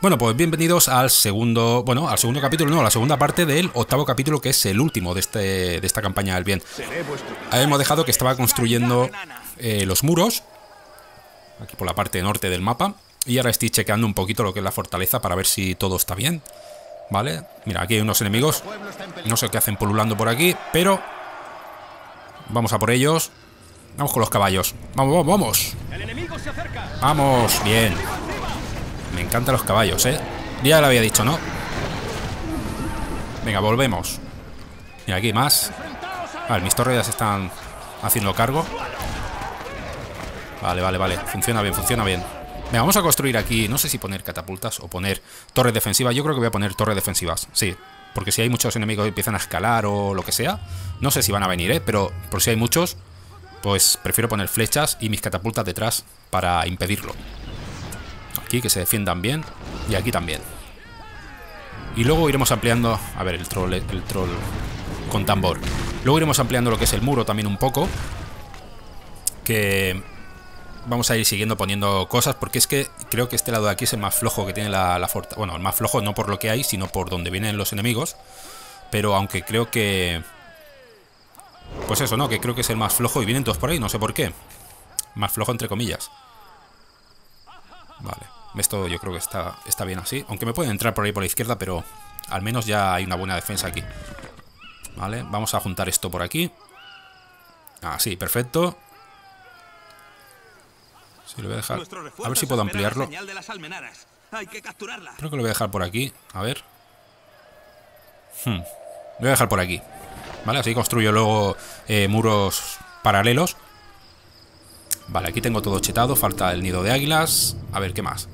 Bueno, pues bienvenidos al segundo, bueno, al segundo capítulo, no, a la segunda parte del octavo capítulo, que es el último de, este, de esta campaña del bien. Hemos dejado que estaba construyendo eh, los muros, aquí por la parte norte del mapa, y ahora estoy chequeando un poquito lo que es la fortaleza para ver si todo está bien. ¿Vale? Mira, aquí hay unos enemigos, no sé qué hacen pululando por aquí, pero vamos a por ellos. Vamos con los caballos. Vamos, vamos, vamos. Vamos, bien. Encantan los caballos, ¿eh? Ya lo había dicho, ¿no? Venga, volvemos. Mira, aquí más. Vale, mis torres ya se están haciendo cargo. Vale, vale, vale. Funciona bien, funciona bien. Venga, vamos a construir aquí, no sé si poner catapultas o poner torres defensivas. Yo creo que voy a poner torres defensivas, sí. Porque si hay muchos enemigos que empiezan a escalar o lo que sea, no sé si van a venir, ¿eh? Pero por si hay muchos, pues prefiero poner flechas y mis catapultas detrás para impedirlo. Aquí, que se defiendan bien. Y aquí también. Y luego iremos ampliando... A ver, el troll, el troll con tambor. Luego iremos ampliando lo que es el muro también un poco. Que vamos a ir siguiendo poniendo cosas porque es que creo que este lado de aquí es el más flojo que tiene la, la Bueno, el más flojo no por lo que hay, sino por donde vienen los enemigos. Pero aunque creo que... Pues eso, ¿no? Que creo que es el más flojo y vienen todos por ahí, no sé por qué. Más flojo entre comillas. Vale. Esto yo creo que está, está bien así. Aunque me pueden entrar por ahí por la izquierda, pero al menos ya hay una buena defensa aquí. Vale, vamos a juntar esto por aquí. Así, ah, perfecto. Sí, lo voy a dejar. A ver si puedo ampliarlo. Creo que lo voy a dejar por aquí. A ver. Hmm. Lo voy a dejar por aquí. Vale, así construyo luego eh, muros paralelos. Vale, aquí tengo todo chetado. Falta el nido de águilas. A ver, ¿qué más?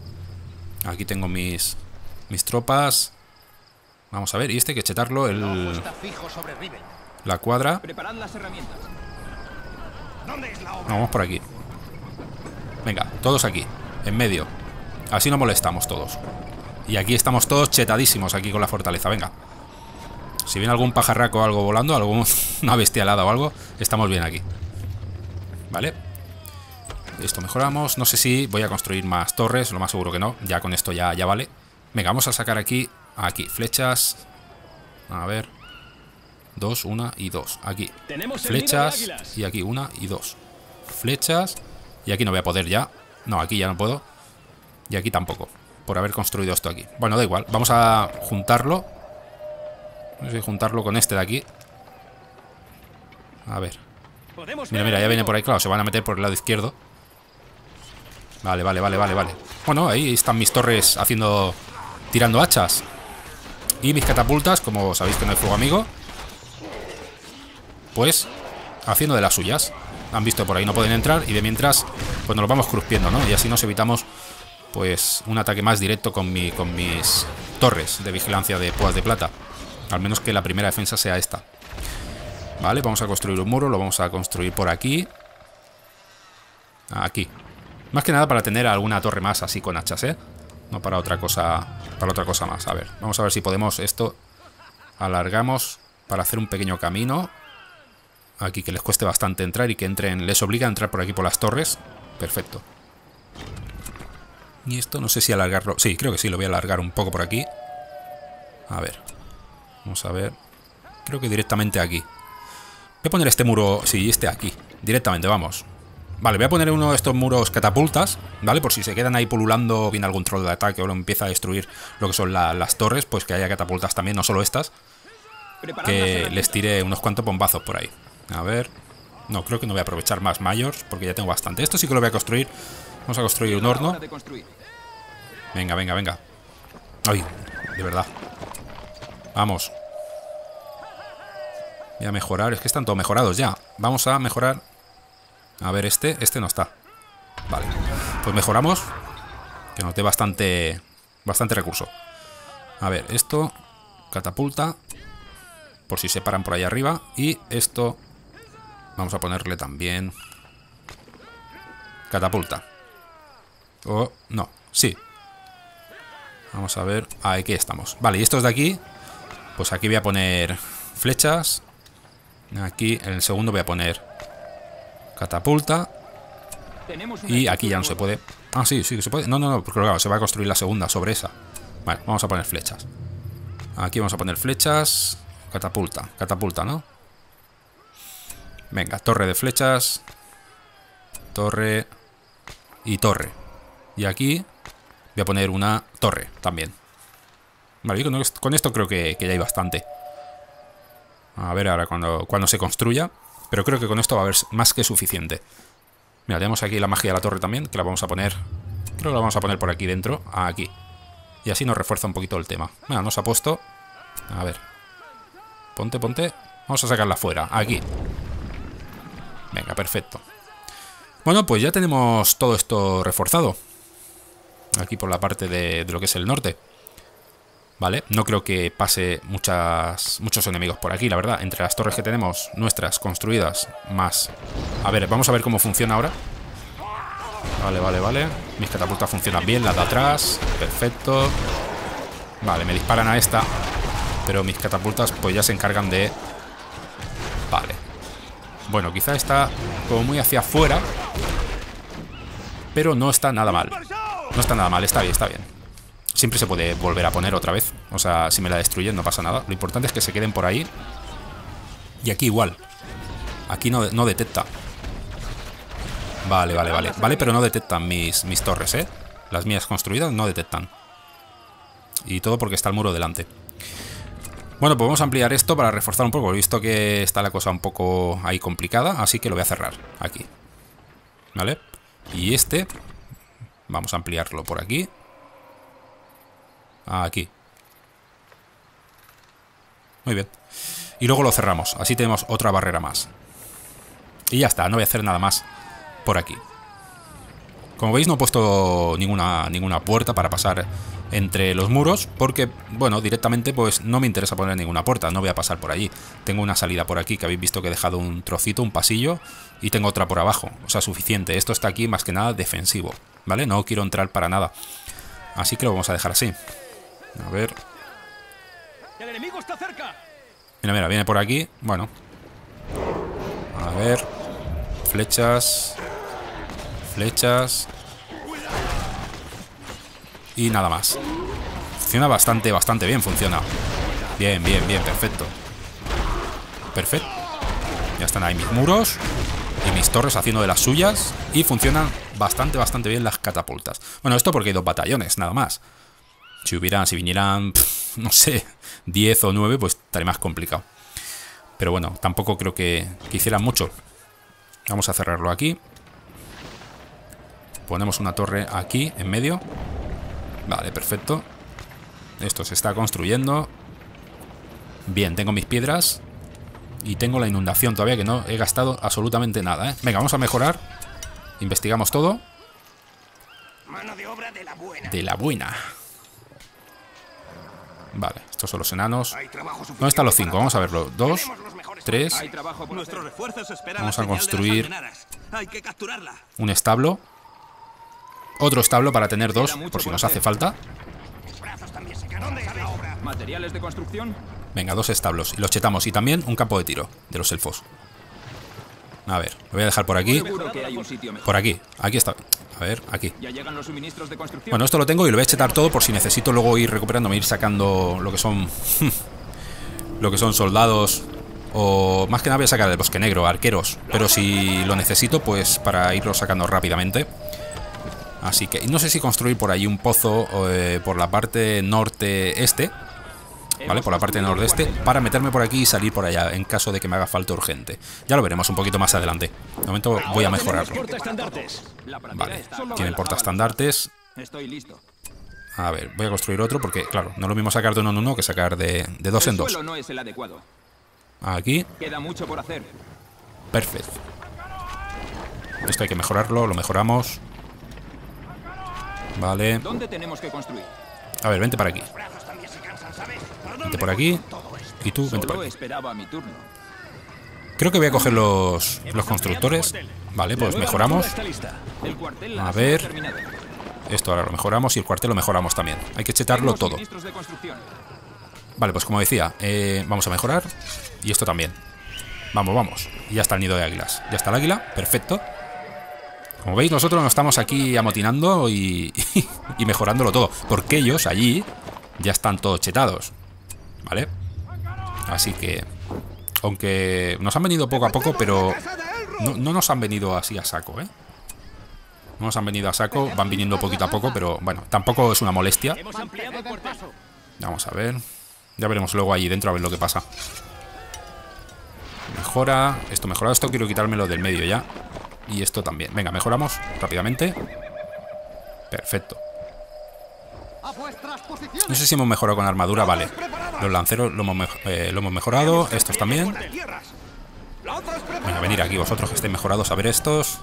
Aquí tengo mis, mis tropas. Vamos a ver, y este hay que chetarlo, el... La cuadra. Vamos por aquí. Venga, todos aquí, en medio. Así no molestamos todos. Y aquí estamos todos chetadísimos aquí con la fortaleza, venga. Si viene algún pajarraco o algo volando, alguna bestialada o algo, estamos bien aquí. ¿Vale? Esto mejoramos. No sé si voy a construir más torres, lo más seguro que no. Ya con esto ya, ya vale. Venga, vamos a sacar aquí, aquí, flechas. A ver. Dos, una y dos. Aquí. Flechas. Y aquí una y dos. Flechas. Y aquí no voy a poder ya. No, aquí ya no puedo. Y aquí tampoco. Por haber construido esto aquí. Bueno, da igual. Vamos a juntarlo. No sé juntarlo con este de aquí. A ver. Mira, mira, ya viene por ahí. Claro, se van a meter por el lado izquierdo. Vale, vale, vale, vale, vale. Bueno, ahí están mis torres haciendo... Tirando hachas. Y mis catapultas, como sabéis que no hay fuego amigo. Pues... Haciendo de las suyas. Han visto por ahí, no pueden entrar. Y de mientras, pues nos lo vamos cruspiendo, ¿no? Y así nos evitamos, pues, un ataque más directo con, mi, con mis torres de vigilancia de púas de plata. Al menos que la primera defensa sea esta. Vale, vamos a construir un muro. Lo vamos a construir por aquí. Aquí. Más que nada para tener alguna torre más así con hachas, ¿eh? No para otra cosa, para otra cosa más. A ver, vamos a ver si podemos esto... Alargamos para hacer un pequeño camino. Aquí que les cueste bastante entrar y que entren... Les obliga a entrar por aquí por las torres. Perfecto. Y esto no sé si alargarlo... Sí, creo que sí, lo voy a alargar un poco por aquí. A ver. Vamos a ver. Creo que directamente aquí. Voy a poner este muro... Sí, este aquí. Directamente, vamos. Vale, voy a poner uno de estos muros catapultas, ¿vale? Por si se quedan ahí pululando, viene algún troll de ataque o lo empieza a destruir lo que son las torres, pues que haya catapultas también, no solo estas. Que les tire unos cuantos bombazos por ahí. A ver... No, creo que no voy a aprovechar más mayors, porque ya tengo bastante. Esto sí que lo voy a construir. Vamos a construir un horno. Venga, venga, venga. Ay, de verdad. Vamos. Voy a mejorar. Es que están todos mejorados ya. Vamos a mejorar a ver, este, este no está. Vale. Pues mejoramos. Que nos dé bastante, bastante recurso. A ver, esto, catapulta. Por si se paran por ahí arriba. Y esto, vamos a ponerle también catapulta. O, no, sí. Vamos a ver. Aquí estamos. Vale, y estos de aquí, pues aquí voy a poner flechas. Aquí en el segundo voy a poner Catapulta. Y aquí ya no se puede. Ah, sí, sí que se puede. No, no, no, porque claro, se va a construir la segunda sobre esa. Vale, vamos a poner flechas. Aquí vamos a poner flechas. Catapulta, catapulta, ¿no? Venga, torre de flechas. Torre. Y torre. Y aquí voy a poner una torre también. Vale, con, con esto creo que, que, ya hay bastante. A ver ahora cuando, cuando se construya. Pero creo que con esto va a haber más que suficiente. Mira, tenemos aquí la magia de la torre también, que la vamos a poner... Creo que la vamos a poner por aquí dentro, aquí. Y así nos refuerza un poquito el tema. Mira, nos ha puesto... A ver. Ponte, ponte. Vamos a sacarla fuera, aquí. Venga, perfecto. Bueno, pues ya tenemos todo esto reforzado. Aquí por la parte de, de lo que es el norte. ¿Vale? No creo que pase muchos enemigos por aquí, la verdad. Entre las torres que tenemos, nuestras, construidas, más. A ver, vamos a ver cómo funciona ahora. Vale, vale, vale. Mis catapultas funcionan bien, las de atrás. Perfecto. Vale, me disparan a esta. Pero mis catapultas pues ya se encargan de... Vale. Bueno, quizá está como muy hacia afuera. Pero no está nada mal. No está nada mal, está bien, está bien. Siempre se puede volver a poner otra vez. O sea, si me la destruyen no pasa nada. Lo importante es que se queden por ahí. Y aquí igual. Aquí no, no detecta. Vale, vale, vale. Vale, pero no detectan mis, mis torres, ¿eh? Las mías construidas no detectan. Y todo porque está el muro delante. Bueno, pues vamos a ampliar esto para reforzar un poco. He visto que está la cosa un poco ahí complicada, así que lo voy a cerrar aquí. ¿Vale? Y este, vamos a ampliarlo por aquí. Aquí. Muy bien. Y luego lo cerramos. Así tenemos otra barrera más. Y ya está, no voy a hacer nada más por aquí. Como veis no he puesto ninguna, ninguna puerta para pasar entre los muros porque, bueno, directamente pues no me interesa poner ninguna puerta, no voy a pasar por allí. Tengo una salida por aquí que habéis visto que he dejado un trocito, un pasillo y tengo otra por abajo, o sea, suficiente. Esto está aquí más que nada defensivo, ¿vale? No quiero entrar para nada. Así que lo vamos a dejar así. A ver. El enemigo está cerca. Mira, mira, viene por aquí. Bueno. A ver. Flechas. Flechas. Y nada más. Funciona bastante, bastante bien, funciona. Bien, bien, bien, perfecto. Perfecto. Ya están ahí mis muros y mis torres haciendo de las suyas. Y funcionan bastante, bastante bien las catapultas. Bueno, esto porque hay dos batallones, nada más. Si hubieran, si vinieran, no sé, 10 o 9, pues estaría más complicado. Pero bueno, tampoco creo que, que hicieran mucho. Vamos a cerrarlo aquí. Ponemos una torre aquí, en medio. Vale, perfecto. Esto se está construyendo. Bien, tengo mis piedras. Y tengo la inundación todavía, que no he gastado absolutamente nada, ¿eh? Venga, vamos a mejorar. Investigamos todo. Mano de obra de la buena. De la buena. Vale, estos son los enanos. ¿Dónde están los cinco? Vamos a verlo. Dos, tres. Hay trabajo por Nuestros refuerzos esperan Vamos a construir- un establo. Otro establo para tener dos, por si nos hace falta. Venga, dos establos. Y los chetamos. Y también un campo de tiro de los elfos. A ver, lo voy a dejar por aquí. Por aquí. Aquí está. A ver, aquí. Bueno, esto lo tengo y lo voy a chetar todo por si necesito luego ir recuperándome, ir sacando lo que son. lo que son soldados. O más que nada voy a sacar del bosque negro, arqueros. Pero si lo necesito, pues para irlo sacando rápidamente. Así que no sé si construir por ahí un pozo eh, por la parte norte-este. ¿Vale? Por la parte nordeste. Para meterme por aquí y salir por allá en caso de que me haga falta urgente. Ya lo veremos un poquito más adelante. De momento voy a mejorarlo. Vale, tienen portaestandartes. Estoy listo. A ver, voy a construir otro porque, claro, no es lo mismo sacar de uno en uno que sacar de, de dos en dos. suelo no es el adecuado. Aquí, Queda mucho por hacer. perfecto. Esto hay que mejorarlo, lo mejoramos. Vale. ¿Dónde tenemos que construir? A ver, vente para aquí. Brazos también se cansan, ¿sabes? ¿Por dónde Vente por aquí. Y tú, vente por aquí. Creo que voy a coger los, los constructores. Vale, pues mejoramos. A ver. Esto ahora lo mejoramos y el cuartel lo mejoramos también. Hay que chetarlo todo. Vale, pues como decía, eh, vamos a mejorar. Y esto también. Vamos, vamos. Y ya está el nido de águilas. Ya está el águila, perfecto. Como veis, nosotros nos estamos aquí amotinando y, y mejorándolo todo. Porque ellos allí ya están todos chetados. ¿Vale? Así que... Aunque nos han venido poco a poco, pero no, no nos han venido así a saco, ¿eh? No nos han venido a saco, van viniendo poquito a poco, pero bueno, tampoco es una molestia. Vamos a ver. Ya veremos luego allí dentro a ver lo que pasa. Mejora. Esto mejorado. Esto quiero quitármelo del medio ya. Y esto también. Venga, mejoramos rápidamente. Perfecto. No sé si hemos mejorado con armadura. Vale. Los lanceros lo hemos, mej- eh, lo hemos mejorado. Estos también. Venga, venir aquí vosotros que estén mejorados a ver estos.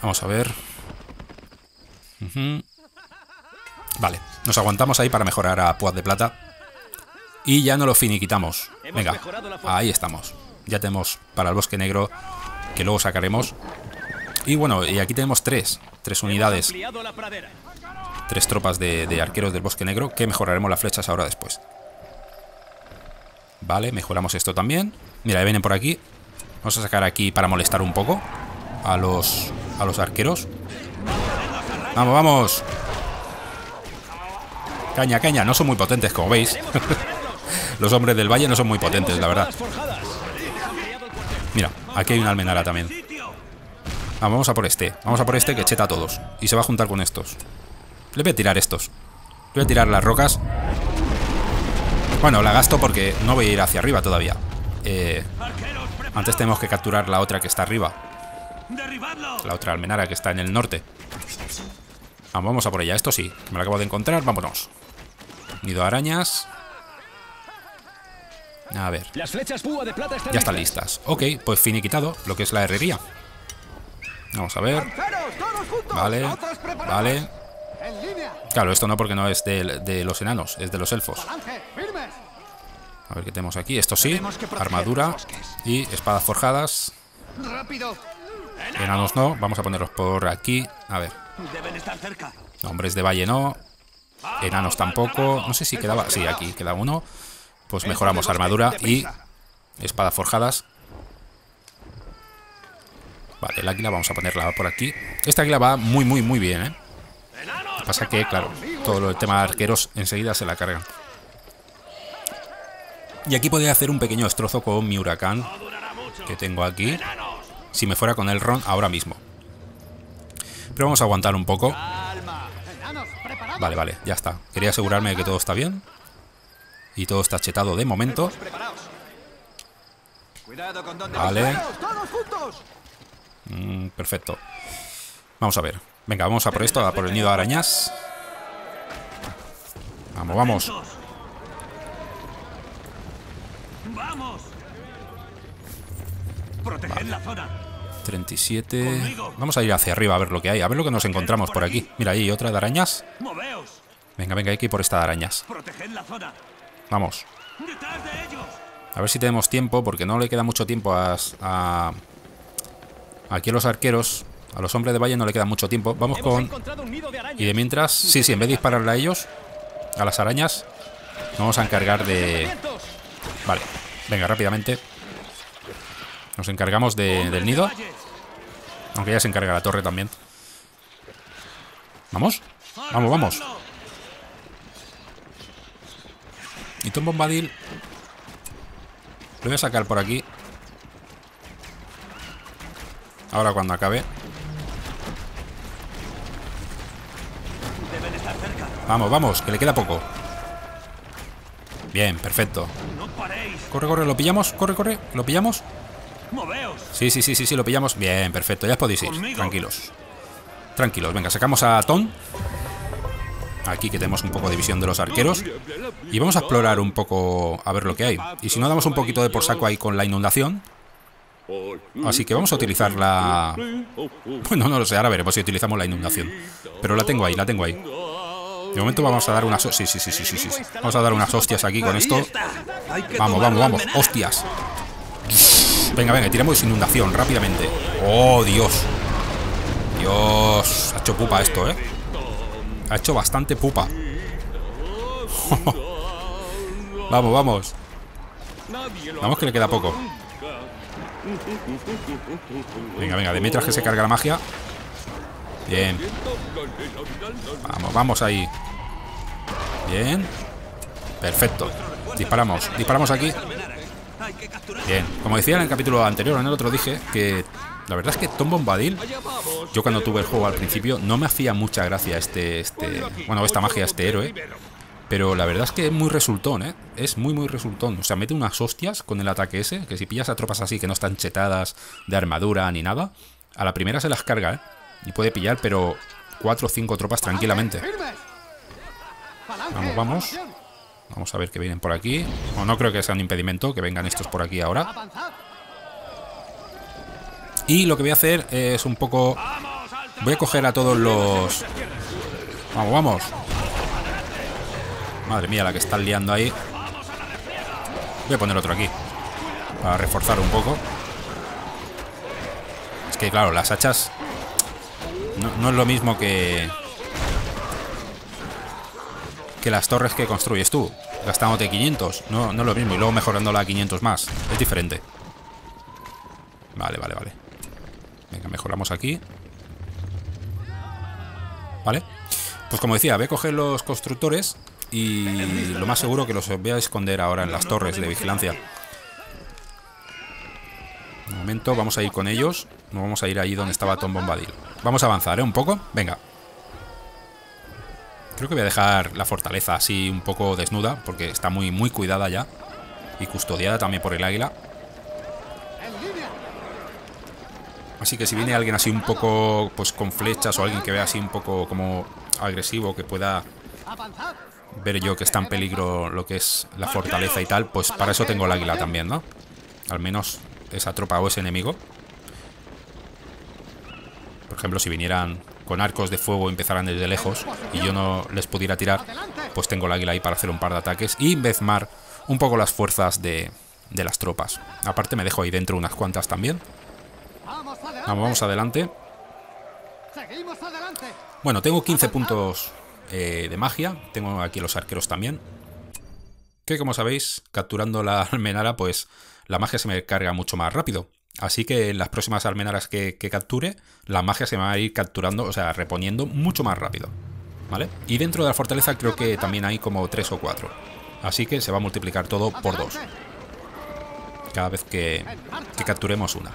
Vamos a ver. Vale, nos aguantamos ahí para mejorar a Puaz de Plata. Y ya no lo finiquitamos. Venga, ahí estamos. Ya tenemos para el bosque negro que luego sacaremos. Y bueno, y aquí tenemos tres. Tres unidades. Tres tropas de, arqueros del bosque negro que mejoraremos las flechas ahora después. Vale, mejoramos esto también. Mira, ya vienen por aquí. Vamos a sacar aquí para molestar un poco a los, a los arqueros. Vamos, vamos. Caña, caña. No son muy potentes, como veis. los hombres del valle no son muy potentes, la verdad. Mira, aquí hay una almenara también. Vamos a por este. Vamos a por este que cheta a todos. Y se va a juntar con estos. Le voy a tirar estos. Le voy a tirar las rocas. Bueno, la gasto porque no voy a ir hacia arriba todavía. Eh, antes tenemos que capturar la otra que está arriba. La otra almenara que está en el norte. Vamos, vamos a por ella. Esto sí, me lo acabo de encontrar. Vámonos. Nido de arañas. A ver. Las flechas de plata están Ya están listas. Ok, pues finiquitado lo que es la herrería. Vamos a ver. Vale, vale. Claro, esto no porque no es de, de los enanos, es de los elfos. A ver qué tenemos aquí. Esto sí, armadura y espadas forjadas. Enanos no, vamos a ponerlos por aquí. A ver, Deben estar cerca. hombres de valle no. Enanos tampoco. No sé si quedaba... Sí, aquí queda uno. Pues mejoramos armadura y espadas forjadas. Vale, el águila vamos a ponerla por aquí. Esta águila va muy, muy, muy bien, ¿eh? Pasa que, claro, todo el tema de arqueros enseguida se la cargan. Y aquí podría hacer un pequeño destrozo con mi huracán que tengo aquí. Si me fuera con el ron ahora mismo. Pero vamos a aguantar un poco. Vale, vale, ya está. Quería asegurarme de que todo está bien. Y todo está chetado de momento. Vale. Mm, perfecto. Vamos a ver. Venga, vamos a por esto, a por el nido de arañas. Vamos, vamos. ¡Vamos! Proteged la zona. 37. Vamos a ir hacia arriba a ver lo que hay. A ver lo que nos encontramos por aquí. Mira, ahí otra de arañas. Venga, venga, hay que ir por esta de arañas. Vamos. A ver si tenemos tiempo, porque no le queda mucho tiempo a, a- aquí a los arqueros, a los hombres de valle no le queda mucho tiempo. Vamos con y de mientras, sí, sí, en vez de dispararle a ellos, a las arañas, nos vamos a encargar de, vale, venga rápidamente. Nos encargamos de- del nido, aunque ya se encarga la torre también. Vamos, vamos, vamos. Y Tom Bombadil lo voy a sacar por aquí. Ahora cuando acabe. Vamos, vamos, que le queda poco. Bien, perfecto. Corre, corre, lo pillamos, corre, corre, lo pillamos. Sí, sí, sí, sí, sí, lo pillamos. Bien, perfecto, ya podéis ir. Tranquilos. Tranquilos, venga, sacamos a Ton. Aquí que tenemos un poco de visión de los arqueros. Y vamos a explorar un poco a ver lo que hay. Y si no, damos un poquito de por saco ahí con la inundación. Así que vamos a utilizar la... Bueno, no lo sé, ahora veremos si utilizamos la inundación. Pero la tengo ahí, la tengo ahí. De momento vamos a dar unas... Sí, sí, sí, sí, sí, sí. Vamos a dar unas hostias aquí con esto. Vamos, vamos, vamos. Hostias. Venga, venga, tiramos inundación rápidamente. Oh, Dios. Dios. Ha hecho pupa esto, ¿eh? Ha hecho bastante pupa. vamos, vamos. Vamos que le queda poco. Venga, venga, de mientras que se carga la magia. Bien. Vamos, vamos ahí. Bien. Perfecto. Disparamos. Disparamos aquí. Bien. Como decía en el capítulo anterior, en el otro dije que la verdad es que Tom Bombadil, yo cuando tuve el juego al principio, no me hacía mucha gracia este, este, bueno, esta magia, este héroe. Pero la verdad es que es muy resultón, ¿eh? Es muy, muy resultón. O sea, mete unas hostias con el ataque ese, que si pillas a tropas así que no están chetadas de armadura ni nada, a la primera se las carga, ¿eh? Y puede pillar, pero cuatro o cinco tropas tranquilamente. Vamos, vamos. Vamos a ver que vienen por aquí. Bueno, no creo que sea un impedimento que vengan estos por aquí ahora. Y lo que voy a hacer es un poco... Voy a coger a todos los... Vamos, vamos. Madre mía, la que están liando ahí. Voy a poner otro aquí. Para reforzar un poco. Es que, claro, las hachas... No, es lo mismo que... Que las torres que construyes tú. Gastándote 500. No, no es lo mismo. Y luego mejorándola a 500 más. Es diferente. Vale, vale, vale. Venga, mejoramos aquí. Vale. Pues como decía, voy a coger los constructores y lo más seguro que los voy a esconder ahora en las torres de vigilancia. Un momento, vamos a ir con ellos. No vamos a ir ahí donde estaba Tom Bombadil. Vamos a avanzar, ¿eh? Un poco. Venga. Creo que voy a dejar la fortaleza así un poco desnuda, porque está muy, muy cuidada ya. Y custodiada también por el águila. Así que si viene alguien así un poco pues con flechas o alguien que vea así un poco como agresivo, que pueda ver yo que está en peligro lo que es la fortaleza y tal, pues para eso tengo el águila también, ¿no? Al menos esa tropa o ese enemigo. Por ejemplo, si vinieran con arcos de fuego y empezaran desde lejos y yo no les pudiera tirar, pues tengo el águila ahí para hacer un par de ataques y vezmar un poco las fuerzas de, de las tropas. Aparte me dejo ahí dentro unas cuantas también. Vamos, vamos adelante. Bueno, tengo 15 puntos eh, de magia. Tengo aquí los arqueros también. Que como sabéis, capturando la almenara, pues la magia se me carga mucho más rápido. Así que en las próximas almenaras que, capture, la magia se me va a ir capturando, o sea, reponiendo mucho más rápido. ¿Vale? Y dentro de la fortaleza creo que también hay como 3 o 4. Así que se va a multiplicar todo por 2. Cada vez que, que capturemos una.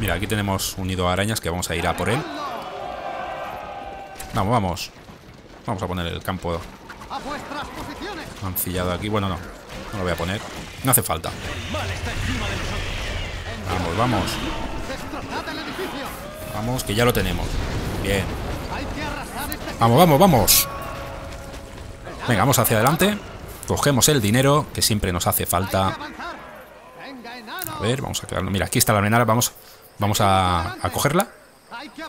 Mira, aquí tenemos un nido de arañas que vamos a ir a por él. Vamos, vamos. Vamos a poner el campo mancillado aquí. Bueno, no. No lo voy a poner. No hace falta. Vamos, vamos. Vamos, que ya lo tenemos. Bien. Vamos, vamos, vamos. Venga, vamos hacia adelante. Cogemos el dinero, que siempre nos hace falta. A ver, vamos a quedarnos. Mira, aquí está la almenara. Vamos, vamos a cogerla.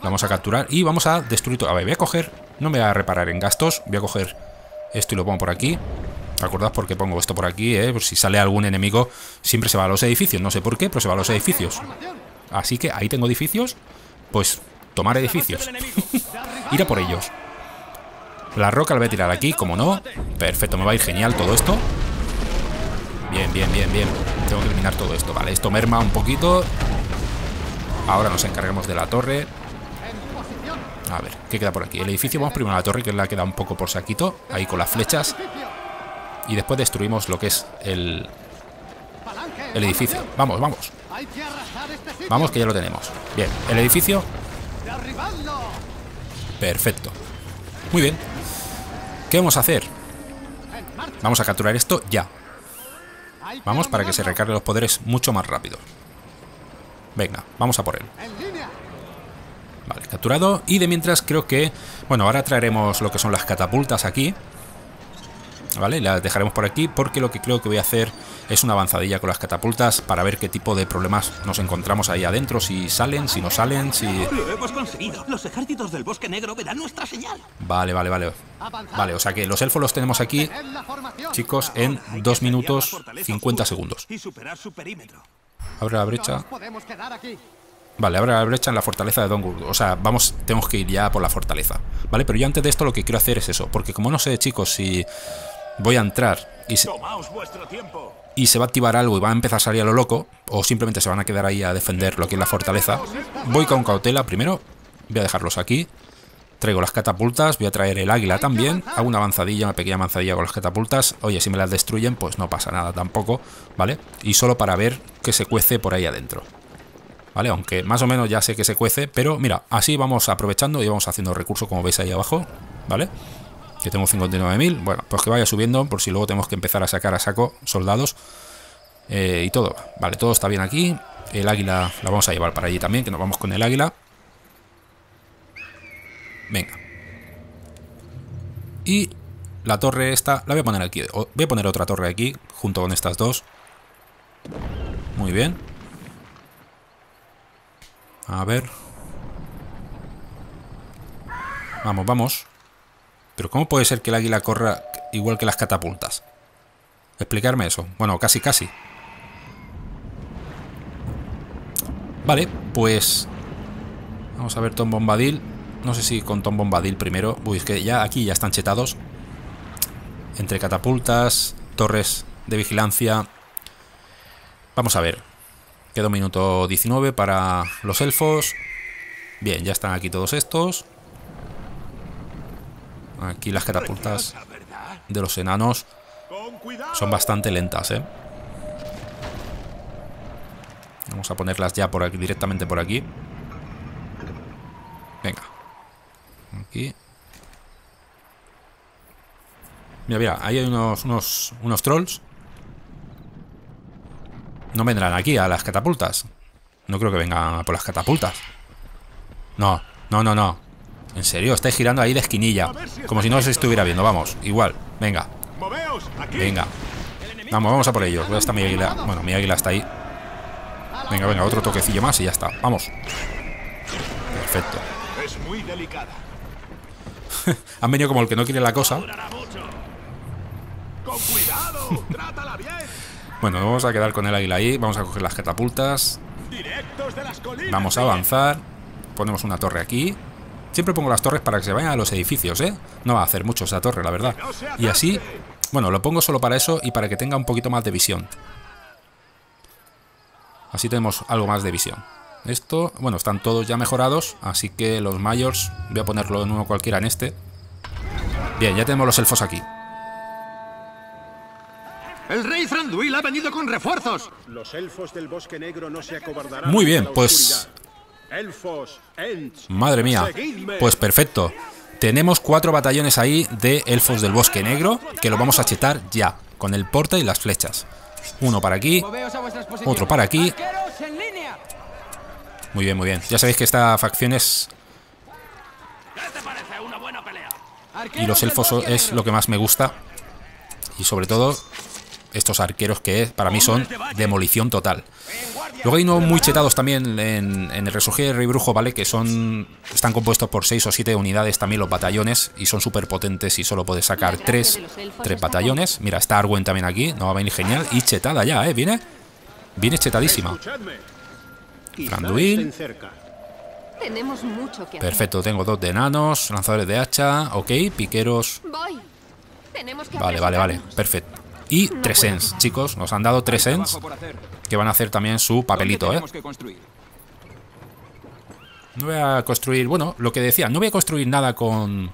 Vamos a capturar y vamos a destruir todo. A ver, voy a coger. No me voy a reparar en gastos. Voy a coger esto y lo pongo por aquí. Recordad por qué pongo esto por aquí, ¿eh? Por si sale algún enemigo, siempre se va a los edificios. No sé por qué, pero se va a los edificios. Así que ahí tengo edificios. Pues tomar edificios. ir a por ellos. La roca la voy a tirar aquí, como no. Perfecto, me va a ir genial todo esto. Bien, bien, bien, bien. Tengo que eliminar todo esto. Vale, esto merma un poquito. Ahora nos encargamos de la torre. A ver, ¿qué queda por aquí? El edificio, vamos primero a la torre, que la queda un poco por saquito. Ahí con las flechas. Y después destruimos lo que es el, el edificio. Vamos, vamos. Vamos, que ya lo tenemos. Bien, el edificio. Perfecto. Muy bien. ¿Qué vamos a hacer? Vamos a capturar esto ya. Vamos para que se recarguen los poderes mucho más rápido. Venga, vamos a por él. Vale, capturado. Y de mientras creo que... Bueno, ahora traeremos lo que son las catapultas aquí. ¿Vale? Las dejaremos por aquí porque lo que creo que voy a hacer es una avanzadilla con las catapultas para ver qué tipo de problemas nos encontramos ahí adentro, si salen, si no salen, si... Lo hemos conseguido. Los ejércitos del Bosque Negro verán nuestra señal. Vale, vale, vale. Vale, o sea que los elfos los tenemos aquí, chicos, en 2 minutos 50 segundos. Abre la brecha. Vale, abre la brecha en la fortaleza de Dongurd. O sea, vamos, tenemos que ir ya por la fortaleza. Vale, pero yo antes de esto lo que quiero hacer es eso. Porque como no sé, chicos, si voy a entrar y se, y se va a activar algo y va a empezar a salir a lo loco, o simplemente se van a quedar ahí a defender lo que es la fortaleza, voy con cautela. Primero, voy a dejarlos aquí. Traigo las catapultas, voy a traer el águila también. Hago una avanzadilla, una pequeña avanzadilla con las catapultas. Oye, si me las destruyen, pues no pasa nada tampoco, ¿vale? Y solo para ver que se cuece por ahí adentro. ¿Vale? Aunque más o menos ya sé que se cuece, pero mira, así vamos aprovechando y vamos haciendo recursos como veis ahí abajo, ¿vale? Que tengo 59.000, bueno, pues que vaya subiendo por si luego tenemos que empezar a sacar a saco soldados eh, y todo. Vale, todo está bien aquí. El águila la vamos a llevar para allí también, que nos vamos con el águila. Venga. Y la torre esta la voy a poner aquí. Voy a poner otra torre aquí, junto con estas dos. Muy bien. A ver. Vamos, vamos. Pero ¿cómo puede ser que el águila corra igual que las catapultas? Explicarme eso. Bueno, casi, casi. Vale, pues... Vamos a ver Tom Bombadil. No sé si con Tom Bombadil primero. Uy, es que ya aquí ya están chetados. Entre catapultas, torres de vigilancia. Vamos a ver. Queda un minuto 19 para los elfos. Bien, ya están aquí todos estos. Aquí las catapultas de los enanos son bastante lentas, ¿eh? Vamos a ponerlas ya directamente por aquí. Venga. Aquí. Mira, mira, ahí hay unos, unos, unos trolls. No vendrán aquí a las catapultas. No creo que vengan por las catapultas. No, no, no, no. En serio, estáis girando ahí de esquinilla. Como si no se estuviera viendo. Vamos, igual. Venga. Venga. Vamos, vamos a por ellos. Está mi águila. Bueno, mi águila está ahí. Venga, venga, otro toquecillo más y ya está. Vamos. Perfecto. Es muy delicada. Han venido como el que no quiere la cosa. Con cuidado, trátala bien. Bueno, vamos a quedar con el águila ahí. Vamos a coger las catapultas. Vamos a avanzar. Ponemos una torre aquí. Siempre pongo las torres para que se vayan a los edificios, ¿eh? No va a hacer mucho esa torre, la verdad. Y así, bueno, lo pongo solo para eso y para que tenga un poquito más de visión. Así tenemos algo más de visión. Esto, bueno, están todos ya mejorados, así que los mayors, voy a ponerlo en uno cualquiera en este. Bien, ya tenemos los elfos aquí. El rey Thranduil ha venido con refuerzos. Los elfos del bosque negro no se acobardarán. Muy bien, pues- Madre mía, pues perfecto. Tenemos cuatro batallones ahí de elfos del bosque negro que lo vamos a chetar ya, con el porte y las flechas. Uno para aquí, otro para aquí. Muy bien, muy bien. Ya sabéis que esta facción es... Y los elfos es lo que más me gusta. Y sobre todo, estos arqueros que para mí son demolición total. Luego hay unos muy chetados también en, en el Resurgir del Rey Brujo, ¿vale? Que son. Están compuestos por 6 o 7 unidades también los batallones. Y son súper potentes y solo puedes sacar 3 tres batallones. Mira, está Arwen también aquí. No va a venir genial. Y chetada ya, ¿eh? Viene. Viene chetadísima. Hacer. Perfecto, tengo dos de enanos, lanzadores de hacha, ok, piqueros. Vale, vale, vale, perfecto. Y tres ens, chicos. Nos han dado tres ens que van a hacer también su papelito, ¿eh? No voy a construir, bueno, lo que decía, no voy a construir nada con,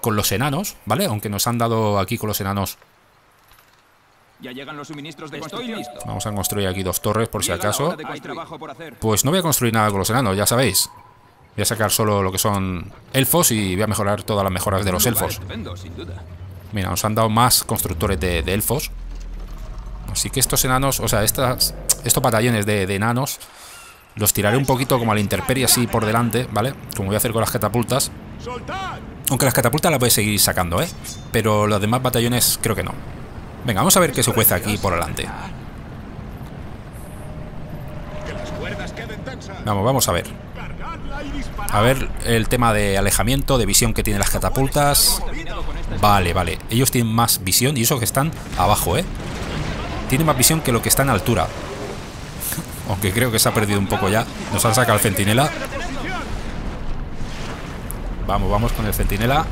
con los enanos, ¿vale? Aunque nos han dado aquí con los enanos. Ya llegan los suministros de Estoy listo. Vamos a construir aquí dos torres por si acaso. Hay trabajo por hacer. Pues no voy a construir nada con los enanos, ya sabéis. Voy a sacar solo lo que son elfos y voy a mejorar todas las mejoras de los elfos. Estupendo, sin duda. Mira, nos han dado más constructores de, elfos. Así que estos enanos, o sea, estos batallones de, enanos, los tiraré un poquito como a la intemperie así por delante, ¿vale? Como voy a hacer con las catapultas. Aunque las catapultas las voy a seguir sacando, ¿eh? Pero los demás batallones creo que no. Venga, vamos a ver qué se cuece aquí por delante. Vamos, vamos a ver. A ver el tema de alejamiento, de visión que tienen las catapultas. Vale, vale. Ellos tienen más visión y eso que están abajo, ¿eh? Tienen más visión que lo que está en altura. Aunque creo que se ha perdido un poco ya. Nos han sacado el centinela. Vamos, vamos con el centinela.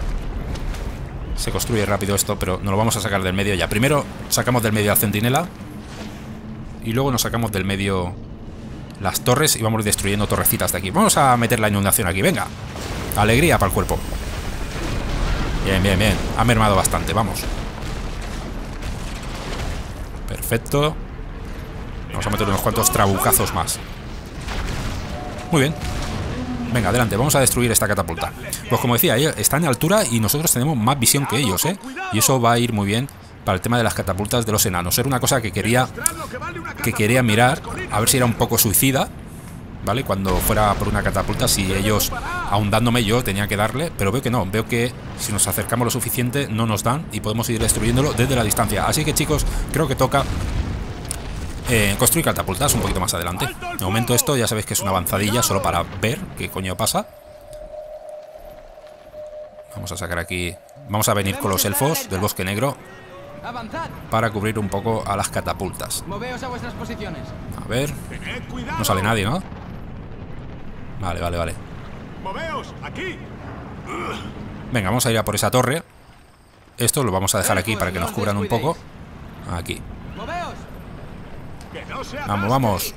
Se construye rápido esto, pero nos lo vamos a sacar del medio ya. Primero sacamos del medio al centinela. Y luego nos sacamos del medio las torres y vamos destruyendo torrecitas de aquí. Vamos a meter la inundación aquí, venga. Alegría para el cuerpo. Bien, bien, bien. Ha mermado bastante, vamos. Perfecto. Vamos a meter unos cuantos trabucazos más. Muy bien. Venga, adelante, vamos a destruir esta catapulta. Pues como decía, está en altura y nosotros tenemos más visión que ellos, ¿eh? Y eso va a ir muy bien para el tema de las catapultas de los enanos. Era una cosa que quería que quería mirar, a ver si era un poco suicida, ¿vale? Cuando fuera por una catapulta, si ellos, ahondándome yo, tenía que darle, pero veo que no, veo que si nos acercamos lo suficiente no nos dan y podemos ir destruyéndolo desde la distancia. Así que chicos, creo que toca eh, construir catapultas un poquito más adelante. De momento esto ya sabéis que es una avanzadilla solo para ver qué coño pasa. Vamos a sacar aquí... Vamos a venir con los elfos del bosque negro para cubrir un poco a las catapultas. a ver. No sale nadie, ¿no? Vale, vale, vale. Venga, vamos a ir a por esa torre. Esto lo vamos a dejar aquí para que nos cubran un poco. Aquí. Vamos, vamos.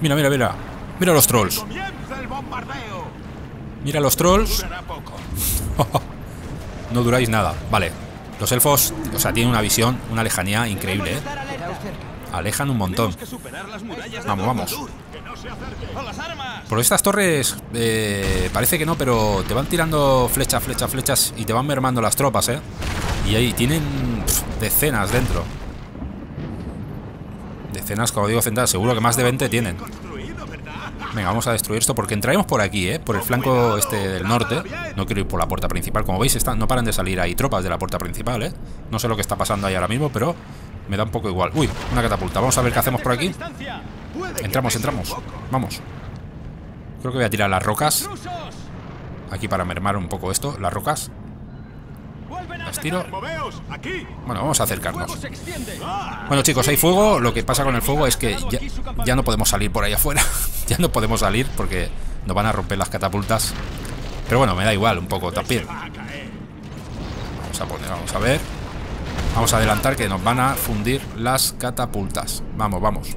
Mira, mira, mira. Mira los trolls. Mira los trolls. no duráis nada. Vale. Los elfos, o sea, tienen una visión, una lejanía increíble, ¿eh? Alejan un montón. Vamos, vamos. Por estas torres eh, parece que no, pero te van tirando flechas, flechas, flechas y te van mermando las tropas, ¿eh? Y ahí tienen decenas dentro. Decenas, como digo, centenas. Seguro que más de 20 tienen. Venga, vamos a destruir esto porque entraremos por aquí, ¿eh? Por el flanco este del norte. No quiero ir por la puerta principal. Como veis, no paran de salir ahí tropas de la puerta principal, ¿eh? No sé lo que está pasando ahí ahora mismo, pero me da un poco igual. Uy, una catapulta. Vamos a ver qué hacemos por aquí. Entramos, entramos. Vamos. Creo que voy a tirar las rocas. Aquí para mermar un poco esto, las rocas. Las tiro. Bueno, vamos a acercarnos. Bueno, chicos, hay fuego. Lo que pasa con el fuego es que ya, no podemos salir por ahí afuera. ya no podemos salir porque nos van a romper las catapultas. Pero bueno, me da igual un poco también. Vamos a poner, vamos a ver. Vamos a adelantar que nos van a fundir las catapultas. Vamos, vamos.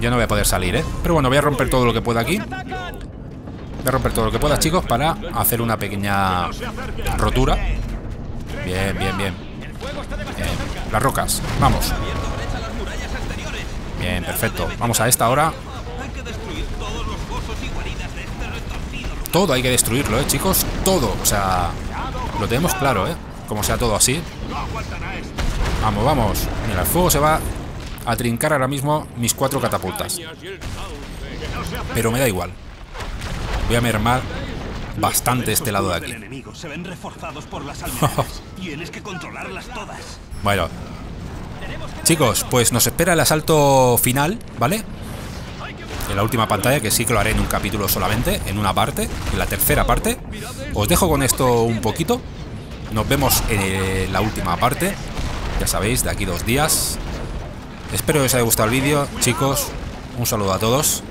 Ya no voy a poder salir, ¿eh? Pero bueno, voy a romper todo lo que pueda aquí. Voy a romper todo lo que pueda, chicos, para hacer una pequeña rotura. Bien, bien, bien. Las rocas, vamos. Bien, perfecto. Vamos a esta ahora. Todo hay que destruirlo, ¿eh, chicos? Todo, o sea... Lo tenemos claro, ¿eh? Como sea todo así. Vamos, vamos. Mira, el fuego se va a trincar ahora mismo mis cuatro catapultas. Pero me da igual. Voy a mermar bastante este lado de aquí. Bueno. Chicos, pues nos espera el asalto final, ¿vale? En la última pantalla, que sí que lo haré en un capítulo solamente, en una parte, en la tercera parte. Os dejo con esto un poquito. Nos vemos en la última parte. Ya sabéis, de aquí dos días. Espero que os haya gustado el vídeo, chicos. Un saludo a todos.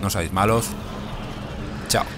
No seáis malos. Chao.